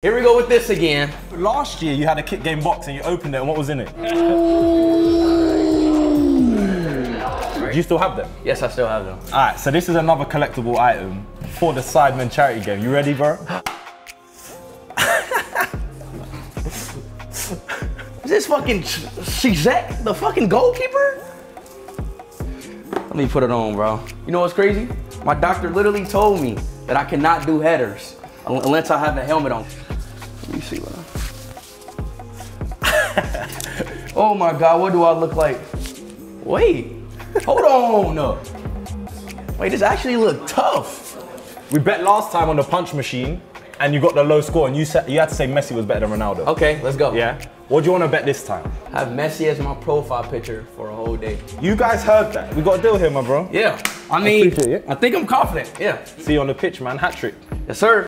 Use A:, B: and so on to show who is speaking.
A: Here we go with this again.
B: Last year you had a kick game box and you opened it and what was in it? Do you still have them?
A: Yes, I still have them.
B: Alright, so this is another collectible item for the Sidemen charity game. You ready, bro?
A: Is this fucking Shizek, the fucking goalkeeper? Let me put it on, bro. You know what's crazy? My doctor literally told me that I cannot do headers unless I have the helmet on. Let me see what I... oh my God, what do I look like? Wait, hold on. Wait, this actually look tough.
B: We bet last time on the punch machine and you got the low score and you said you had to say Messi was better than Ronaldo.
A: Okay, let's go.
B: Yeah? What do you want to bet this time?
A: Have Messi as my profile picture for a whole day.
B: You guys heard that. We got a deal here, my bro.
A: Yeah, I mean,
B: Appreciate it.
A: I think I'm confident. Yeah.
B: See you on the pitch, man. Hat trick.
A: Yes, sir.